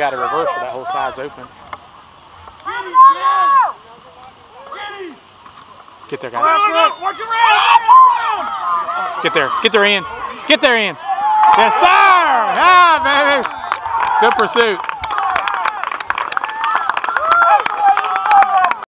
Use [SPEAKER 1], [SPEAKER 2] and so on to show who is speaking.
[SPEAKER 1] Got a reverse, for that whole side's open. Get there, guys. Get there. Get there, in. Get there, in. Yes, sir. Ah, baby. Good pursuit.